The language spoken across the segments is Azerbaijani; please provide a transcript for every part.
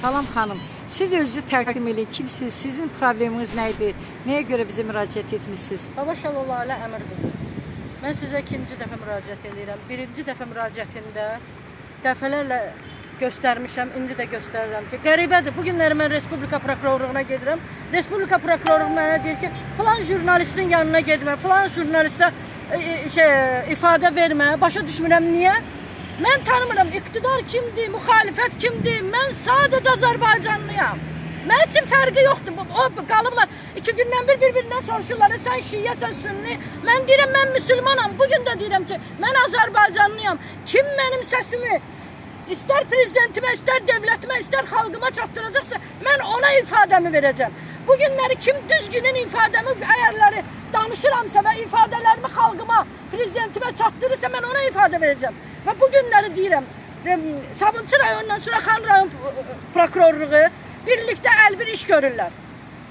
Salam xanım, siz özünüzü təqdim edin. Kimsiniz? Sizin probleminiz nə idi? Nəyə görə bizə müraciət etmisiniz? Hava Şalolayla Əmir qızı. Mən sizə ikinci dəfə müraciət edirəm. Birinci dəfə müraciətimdə dəfələrlə göstərmişəm, indi də göstərirəm ki, qəribədir. Bu günləri mən Respublika prokurorluğuna gedirəm. Respublika prokurorluğu mənə deyir ki, filan jurnalistin yanına getmə, filan jurnalistə e, e, şey ifadə vermə. Başa düşmürəm niyə? Mən tanımıram iqtidar kimdir, müxalifət kimdir. Mən sadəcə Azərbaycanlıyam. Mən üçün fərqi yoxdur. O qalıblar iki gündən bir bir-birindən soruşurlar. "E, Sən şiə, sən sünni. Mən deyirəm mən müsəlmanam. Bu gün də deyirəm ki, mən Azərbaycanlıyam. Kim mənim səsimi istər prezidentimə, istər dövlətimə, istər xalqıma çatdıracaqsa, mən ona ifadəmi verəcəm. Bu günləri kim düzgünün ifadəmi, əyərləri danışıramsa və ifadələrimi xalqıma, prezidentimə çatdırırsa, mən ona ifadə verəcəm. Və bu günləri deyirəm, Sabunçu rayonundan Suraxan rayon prokurorluğu birlikdə əlbir iş görürlər.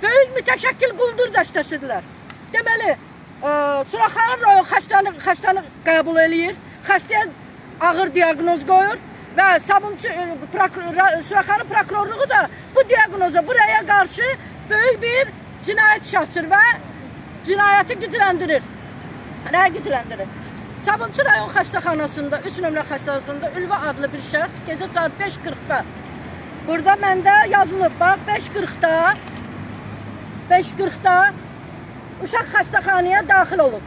Böyük mütəşəkkil quldur dəstəsidirlər. Deməli, ə, Suraxanın rayon xəstəni xəstəni qəbul eləyir. Xəstəyə ağır diaqnoz qoyur və Sabunçu ra- Suraxanın prokurorluğu da bu diaqnoza, buraya qarşı böyük bir cinayət işi açır və cinayəti gücləndirir. Nə gücləndirir? Sabunçu rayon xəstəxanasında, 3 nömrə xəstəxanasında Ülvə adlı bir şəxs gecə saat 5:40-da Burada məndə yazılıb, bax 5:40-da 5:40-da uşaq xəstəxanaya daxil olub.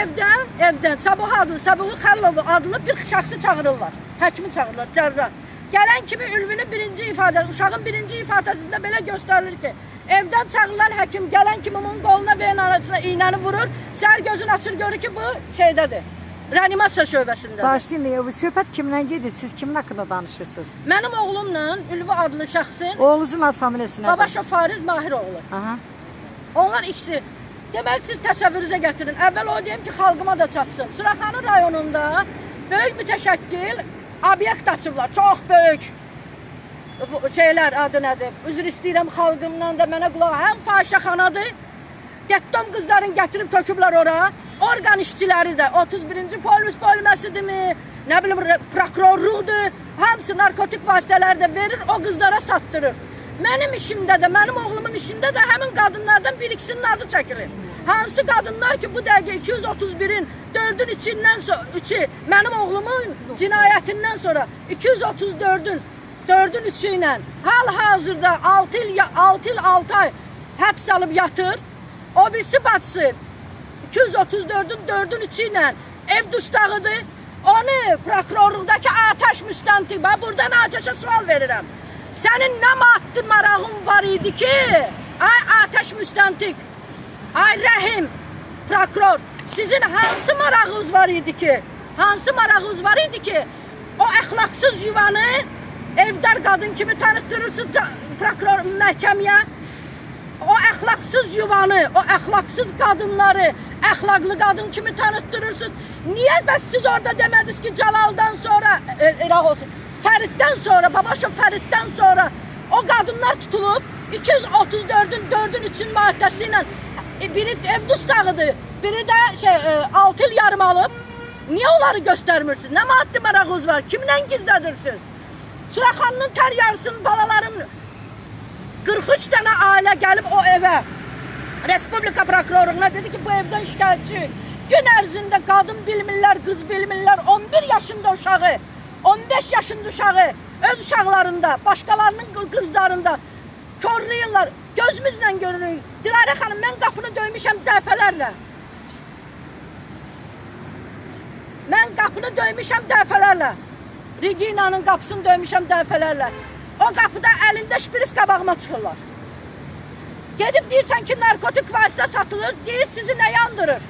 Evdən, evdən Sabah adlı, Sabahı Xəllovu adlı bir şəxsi çağırırlar. Həkimi çağırırlar, cərrah. Gələn kimi Ülvünün birinci ifadə, uşağın birinci ifadəsində belə göstərilir ki, evdən çağırılan həkim gələn kimi onun qoluna və arasına iynəni vurur, səhər gözünü açır görür ki, bu şeydədir. Reanimasiya şöbəsindədir. Başlayın, bu söhbət kimlə gedir? Siz kimin haqqında danışırsınız? Mənim oğlumla Ülvi adlı şəxsin Oğlunuzun ad familiyası nədir? Babaşov Fariz Mahiroğlu. Aha. Onlar ikisi deməli siz təsəvvürünüzə gətirin. Əvvəl o deyim ki, xalqıma da çatsın. Suraxanı rayonunda böyük mütəşəkkil obyekt açıblar. Çox böyük şeylər adı nədir? Üzr istəyirəm xalqımdan da mənə qulaq. Həm fahişəxanadır. Getdom qızların gətirib töküblər ora. Orqan işçiləri də 31-ci polis bölməsidirmi? Nə bilim prokurorluqdur. Hamısı narkotik vasitələr də verir, o qızlara satdırır. Mənim işimdə də, mənim oğlumun işində də həmin qadınlardan bir ikisinin adı çəkilir. Hansı qadınlar ki, bu dəqiqə 231-in 4-ün içindən üçü mənim oğlumun cinayətindən sonra 234-ün 4-ün üçü ilə hal-hazırda 6 il 6 il 6 ay həbs alıb yatır. O birisi bacısı 234-ün 4-ün üçü ilə ev dustağıdır. Onu prokurorluqdakı atəş müstəntiq. Bax buradan atəşə sual verirəm. Sənin nə maddi marağın var idi ki? Ay atəş müstəntiq. Ay Rəhim prokuror, sizin hansı marağınız var idi ki? Hansı marağınız var idi ki? O əxlaqsız yuvanı evdar qadın kimi tanıtdırırsınız prokuror məhkəməyə. O əxlaqsız yuvanı, o əxlaqsız qadınları əxlaqlı qadın kimi tanıtdırırsınız. Niyə bəs siz orada demədiniz ki, Calaldan sonra, e, Iraq olsun, Fəriddən sonra, Babaşov Fəriddən sonra o qadınlar tutulub 234-ün 4-ün 3-ün maddəsi ilə e, biri ev dustağıdır, biri də şey 6 il yarım alıb. Niyə onları göstərmirsiniz? Nə maddi marağınız var? Kimlə gizlədirsiniz? Suraxanının tər yarısının balaların 43 dənə ailə gəlib o evə Respublika prokurorluğuna dedi ki, bu evdən şikayətçiyik. Gün ərzində qadın bilmirlər, qız bilmirlər, 11 yaşında uşağı, 15 yaşında uşağı öz uşaqlarında, başqalarının qı- qızlarında korlayırlar. Gözümüzlə görürük. Dilarə xanım, mən qapını döymüşəm dəfələrlə. Mən qapını döymüşəm dəfələrlə. Reginanın qapısını döymüşəm dəfələrlə. O qapıda əlində şpris qabağıma çıxırlar. Gedib deyirsən ki, narkotik vasitə satılır, deyir sizi nə yandırır?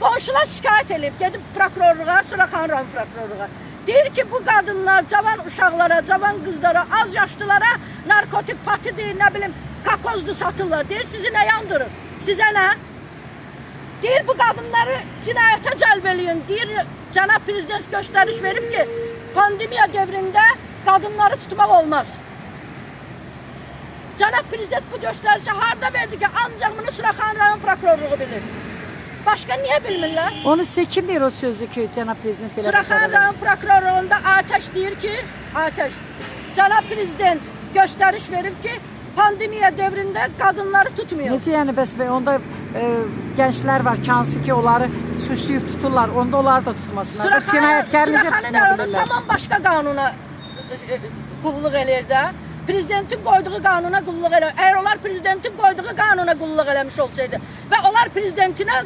Qonşular şikayət edib, gedib prokurorluğa, Suraxan rayon prokurorluğa. Deyir ki, bu qadınlar cavan uşaqlara, cavan qızlara, az yaşlılara narkotik patidir, nə bilim, kakozdur satırlar. Deyir sizi nə yandırır? Sizə nə? Deyir bu qadınları cinayətə cəlb eləyin. Deyir cənab prezident göstəriş verib ki, pandemiya dövründə qadınları tutmaq olmaz. Cənab prezident bu göstərişi harda verdi ki, ancaq bunu Suraxan rayon prokurorluğu bilir. Başqa niyə bilmirlər? Onu sizə kim deyir o sözü ki, cənab prezident belə rayon prokurorluğunda atəş deyir ki, atəş. Cənab prezident göstəriş verib ki, pandemiya dövründə qadınları tutmuyor. Necə yəni bəs bə- onda e, gənclər var hansı ki onları suçlayıb tuturlar. Onda onları da tutmasınlar. Cinayətkar necə bilirlər? tamam başqa qanuna e, e, qulluq eləyir də. Prezidentin qoyduğu qanuna qulluq eləyir. Əgər onlar prezidentin qoyduğu qanuna qulluq eləmiş olsaydı və onlar prezidentinə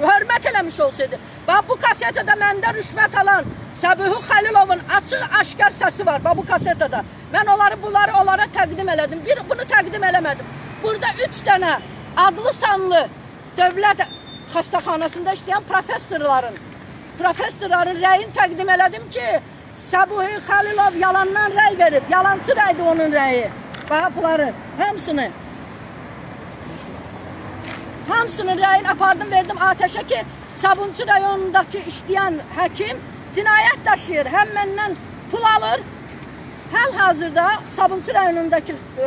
hörmət eləmiş olsaydı. Bax bu kasetədə məndə rüşvət alan Səbuhu Xəlilovun açıq-aşkar səsi var. Bax bu kasetədə. Mən onları bunları onlara təqdim elədim. Bir bunu təqdim eləmədim. Burada 3 dənə adlı sanlı dövlət xəstəxanasında işləyən professorların professorların rəyini təqdim elədim ki, Səbuhi Xəlilov yalandan rəy verib. Yalançı rəydir onun rəyi. Bax bunları hamısını Hamısının rəyini apardım, verdim atəşə ki, Sabunçu rayonundakı işləyən həkim cinayət daşıyır. Həm məndən pul alır. Hal-hazırda Sabunçu rayonundakı e, e,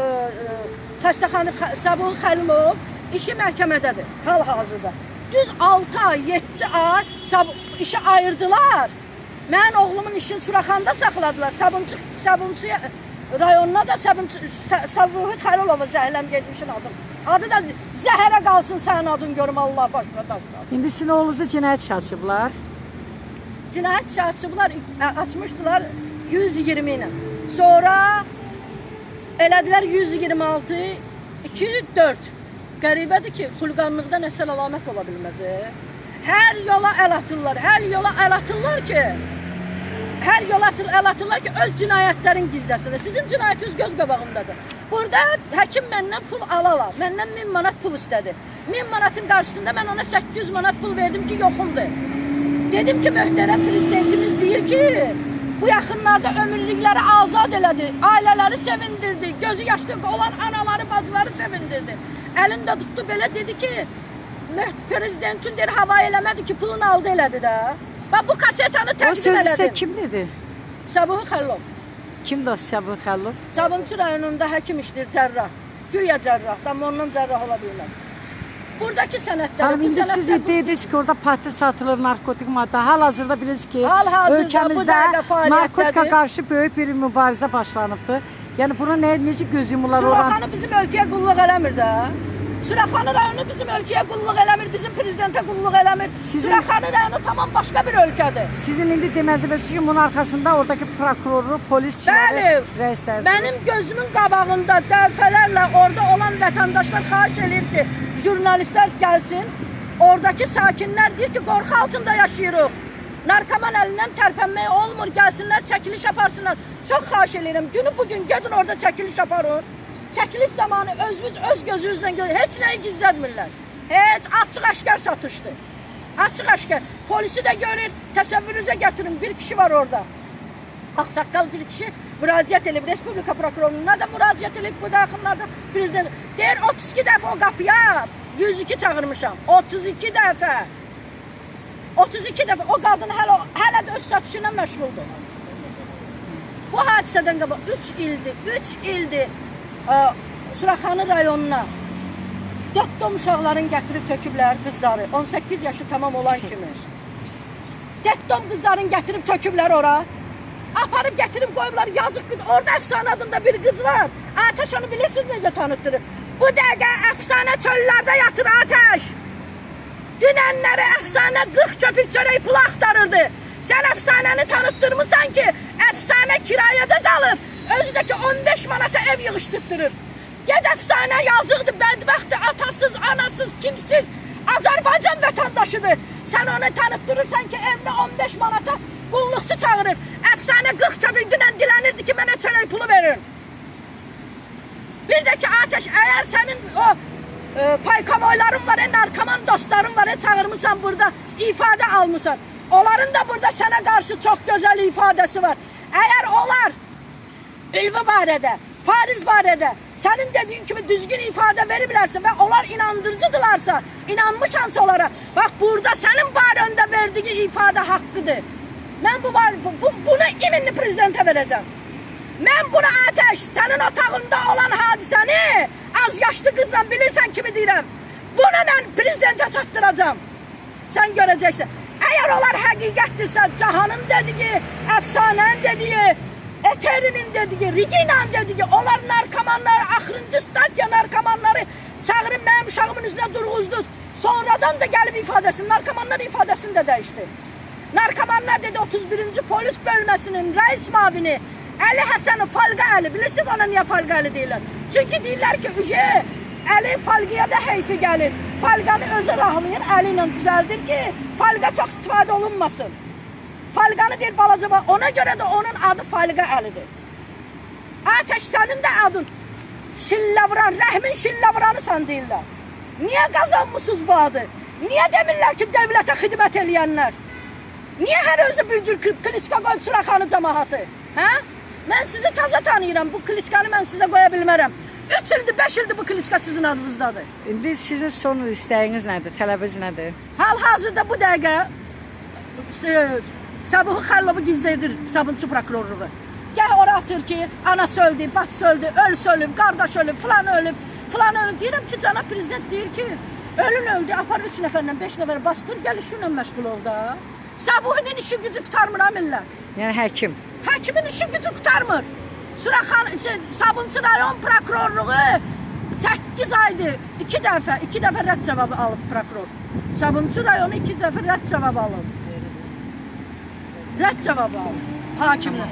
xəstəxana Xə- Sabun Xəlilov işi məhkəmədədir. Hal-hazırda. Düz 6 ay, 7 ay işi ayırdılar. Mən oğlumun işini Suraxanda saxladılar. Sabunçu Sabunçu rayonuna da Sabunçu Sa- Sabuhi Xəlilova zəhləm getmişin adım. Adı da zəhərə qalsın sənin adın görüm Allah başına daşlar. İndi sizin oğlunuzu cinayət işi açıblar. Cinayət işi açıblar, açmışdılar 120 ilə. Sonra elədilər 126, 2, 4. Qəribədir ki, xulqanlıqda nəsə əlamət ola bilməz. Hər yola əl atırlar, hər yola əl atırlar ki, hər yola atır, əl atırlar ki, öz cinayətlərin gizləsinlər. Sizin cinayətiniz göz qabağımdadır. Burada həkim məndən pul alala, məndən 1000 manat pul istədi. 1000 manatın qarşısında mən ona 800 manat pul verdim ki, yoxumdur. Dedim ki, möhtərəm prezidentimiz deyir ki, bu yaxınlarda ömürlükləri azad elədi, ailələri sevindirdi, gözü yaşlı olan anaları, bacıları sevindirdi. Əlində tutdu belə dedi ki, möht- prezidentin deyir hava eləmədi ki, pulunu aldı elədi də. Bax bu kasetanı O təqdim söz isə elədim. kim dedi? Sabuhi Xəlilov. Kimdir o Səbuhi Xəlilov? Sabunçu rayonunda həkim işləyir cərrah. Güya cərrah, amma ondan cərrah ola bilməz. Buradakı sənədlər, Hanım bu indi siz iddia edirsiniz ki, orada pati satılır narkotik maddə. Hal-hazırda bilirsiniz ki, bu ölkəmizdə narkotika qarşı böyük bir mübarizə başlanıbdır. Yəni buna nə necə göz yumurlar oran? Suraxanı bizim ölkəyə qulluq eləmir də. Suraxanı rayonu bizim ölkəyə qulluq eləmir, bizim prezidentə qulluq eləmir. Sizin- Suraxanı rayonu tamam başqa bir ölkədir. Sizin indi deməziniz ki, bunun arxasında oradakı prokuroru, polisçiləri, Bəli. rəisləri. Mənim gözümün qabağında dəfələrlə orada olan vətəndaşlar xahiş edir ki, jurnalistlər gəlsin. Oradakı sakinlər deyir ki, qorxu altında yaşayırıq. Narkoman əlindən tərpənmək olmur, gəlsinlər, çəkiliş aparsınlar. Çox xahiş edirəm, günü bugün gedin orada çəkiliş aparın. Çəkiliş zamanı özünüz öz gözünüzlə görün, heç nəyi gizlətmirlər. Heç açıq-aşkar satışdır. Açıq-aşkar. Polisi də görür, təsəvvürünüzə gətirin, bir kişi var orada. Ağsaqqal bir kişi müraciət edib Respublika prokurorluğuna da müraciət edib bu da yaxınlarda prezident deyir 32 dəfə o qapıya 102 çağırmışam. 32 dəfə. 32 dəfə o qadın hələ hələ də öz satışı ilə məşğuldur. Bu hadisədən qabaq 3 ildir, 3 ildir Suraxanı rayonuna Dötdom uşaqların gətirib töküblər qızları 18 yaşı tamam olan kimi. Dötdom qızların gətirib töküblər ora. Aparıb gətirib qoyublar yazıq qız. Orada əfsanə adında bir qız var. Atəş onu bilirsiniz necə tanıtdırır. Bu dəqiqə əfsanə çöllərdə yatır Atəş. Dünənləri əfsanə 40 köpük çörək pulu axtarırdı. Sən əfsanəni tanıtdırmısan ki, əfsanə kirayədə qalır. Özü də ki 15 manata ev yığışdırtdırır. Ged əfsanə yazıqdır, bədbəxtdir, atasız, anasız, kimsiz. Azərbaycan vətəndaşıdır. Sən onu tanıtdırırsan ki, evinə 15 manata qulluqçu çağırır. Əfsanə 40 köpük dünən dilənirdi ki, mənə çörək pulu verin. Bir də ki, Ateş, əgər sənin o e, paykamoyların var, e, narkoman dostların var, e, çağırmısan burada, ifadə almısan. Onların da burada sənə qarşı çox gözəl ifadəsi var. Əgər onlar Ülvi barədə, Fariz barədə sənin dediyin kimi düzgün ifadə veriblərsə və onlar inandırıcıdırlarsa, inanmışansa onlara, bax burada sənin barəndə verdiyi ifadə haqqıdır. Mən bu, bu, bu bunu iminli prezidentə verəcəm. Mən buna ateş, sənin otağında olan hadisəni az yaşlı qızla bilirsən kimi deyirəm. Bunu mən prezidentə çatdıracağam. Sən görəcəksən. Əgər onlar həqiqətdirsə, cahanın dediyi, əfsanənin dediyi, Eterinin dediği, Regina'nın dediği, onlar narkomanlar, axırıncı stadiya narkomanları çağırıb mənim uşağımın üzünə durğuzdunuz. Sonradan da gəlib ifadəsini, narkomanlar ifadəsini də dəyişdi. Narkomanlar dedi 31-ci polis bölməsinin rəis mavini Əli Həsənov Falqa Əli. Bilirsiniz ona niyə Falqa Əli deyirlər? Çünki deyirlər ki, uje Əli Falqaya da heyfi gəlir. Falqanı özü rahlayır, Əli ilə düzəldir ki, Falqa çox istifadə olunmasın. Falqanı deyir balaca bax, ona görə də onun adı Falqa Əlidir. Ateş sənin də adın Şillavran, Rəhmin Şillavranısan deyirlər. Niyə qazanmısınız bu adı? Niyə demirlər ki, dövlətə xidmət eləyənlər? Niyə hər özü bir cür kl- kliska qoyub Suraxanı cəmaatı? Hə? Mən sizi təzə tanıyıram. Bu kliskanı mən sizə qoya bilmərəm. 3 ildir, 5 ildir bu kliska sizin adınızdadır. İndi sizin son istəyiniz nədir? Tələbiniz nədir? Hal-hazırda bu dəqiqə Sabuhu Xəllovu gizlədir Sabunçu prokurorluğu. Gəl ora atır ki, anası öldü, bacısı öldü, ölüsü ölüb, qardaş ölüb, filan ölüb, filan ölüb. Deyirəm ki, cənab prezident deyir ki, ölün öldü, apar 3 nəfərlə, 5 nəfər bastır, gəl işinlə məşğul ol da. Sabuhinin işi gücü qutarmır ha millət. Yəni həkim. Hakimin işi gücü qutarmır. Suraxan, Sabunçu rayon prokurorluğu 8 aydır. 2 dəfə, 2 dəfə rədd cavabı alıb prokuror. Sabunçu rayonu 2 dəfə rədd cavabı alıb. Rədd cavabı alıb hakimdən.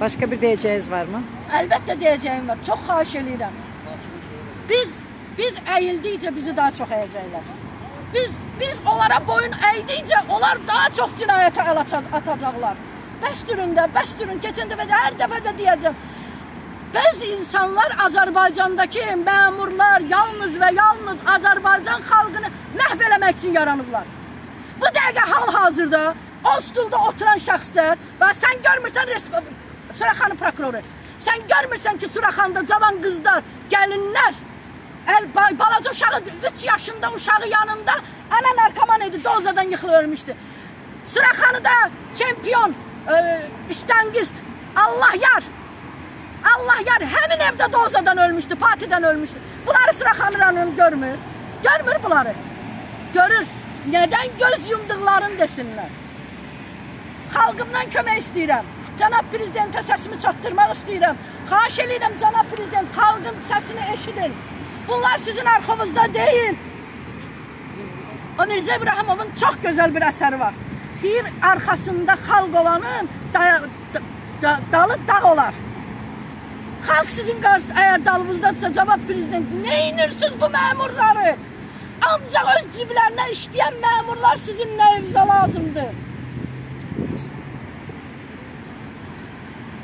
Başqa bir deyəcəyiniz varmı? Əlbəttə deyəcəyim var. Çox xahiş eləyirəm. Biz biz əyildikcə bizi daha çox əyəcəklər. Biz biz onlara boyun əydikcə onlar daha çox cinayətə əl atacaqlar. Bəsdüründə, bəsdürün. Keçən dəfə də hər dəfə də deyəcəm. Bəzi insanlar Azərbaycandakı məmurlar yalnız və yalnız Azərbaycan xalqını məhv eləmək üçün yaranıblar. Bu dəqiqə hal-hazırda o stulda oturan şəxslər və sən görmürsən Respublika Suraxanı prokuroru. Sən görmürsən ki, Suraxanda cavan qızlar, gəlinlər, əl ba- balaca uşağı 3 yaşında uşağı yanında ana narkoman idi, dozadan yıxılıb ölmüşdü. Suraxanı da çempion, e, iştangist, Allah yar. Allah yar həmin evdə dozadan ölmüşdü, partidən ölmüşdü. Bunları Suraxanı rayonu görmür. Görmür bunları. Görür. Nədən göz yumduqlarını desinlər. Xalqımdan kömək istəyirəm. Cənab prezidentə səsimi çatdırmaq istəyirəm. Xahiş edirəm cənab prezident, xalqın səsini eşidin. Bunlar sizin arxanızda deyil. O Mirzə İbrahimovun çox gözəl bir əsəri var. Deyir, arxasında xalq olanın da, da, da, dalı dağ olar. Xalq sizin qarşısında, əgər dalınızdadsa cavab prezident, nə inirsiniz bu məmurları? Ancaq öz ciblərinə işləyən məmurlar sizin nəyinizə lazımdır?